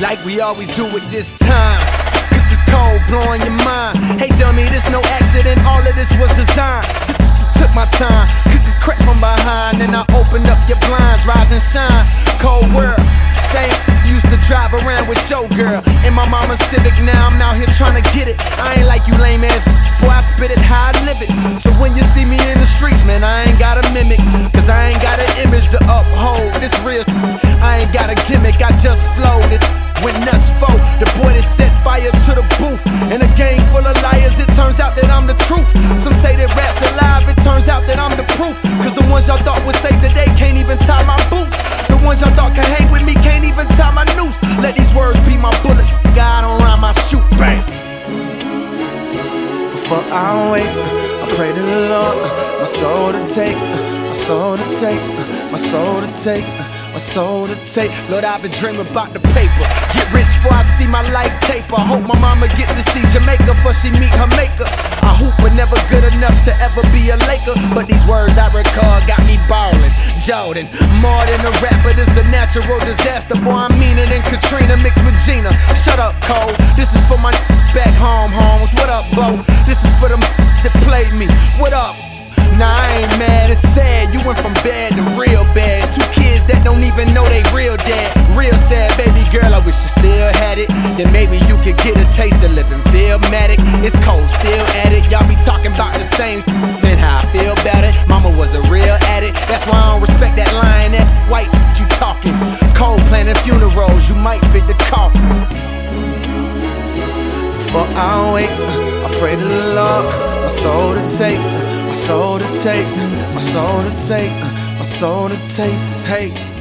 like we always do at this time. Cook the cold, blowing your mind. Hey, dummy, this no accident, all of this was designed. Took my time, cook a crack from behind, and I opened up your blinds, rise and shine. Cole world, same. Used to drive around with your girl in my mama's Civic. Now I'm out here trying to get it. I ain't like you lame ass, boy. I spit it how I live it. So when you see me in the streets, man, I ain't got a mimic, cause I ain't got an image to uphold. This real, I ain't got a gimmick. I just flowed it. Went nuts for the boy that set fire to the booth. In a game full of liars, it turns out that I'm the truth. Some say that rap's alive, it turns out that I'm the proof. Cause the ones y'all thought would save the day can't even tie my boots. The ones y'all thought could hang with me can't even tie my noose. Let these words be my bullets. God don't rhyme, I shoot. Bang. Before I wake, I pray to the Lord, my soul to take, my soul to take, my soul to take my soul to take. Lord, I've been dreaming about the paper. Get rich before I see my life taper. I hope my mama get to see Jamaica before she meet her maker. I hoop but never good enough to ever be a Laker. But these words I recall got me ballin'. Jordan, more than a rapper, this a natural disaster. Boy, I'm meaner than Katrina mixed with Gina. Shut up, Cole. This is for my back home, homes. What up, Bo? This is for them that played me. What up? Nah, I ain't mad, it's sad. You went from bad. It's cold, still at it. Y'all be talking about the same and how I feel about it. Mama was a real addict. That's why I don't respect that line. That white you talking. Cole planning funerals, you might fit the coffin. Before I wake, I pray to the Lord, my soul to take my soul to take, my soul to take, my soul to take. Hey.